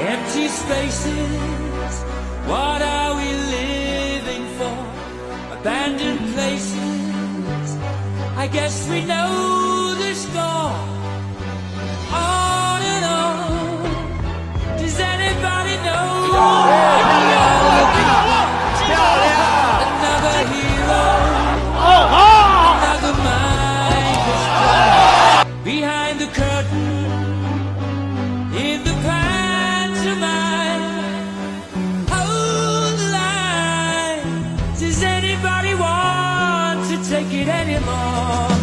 Empty spaces, what are we living for? Abandoned places, I guess we know the score. take it anymore.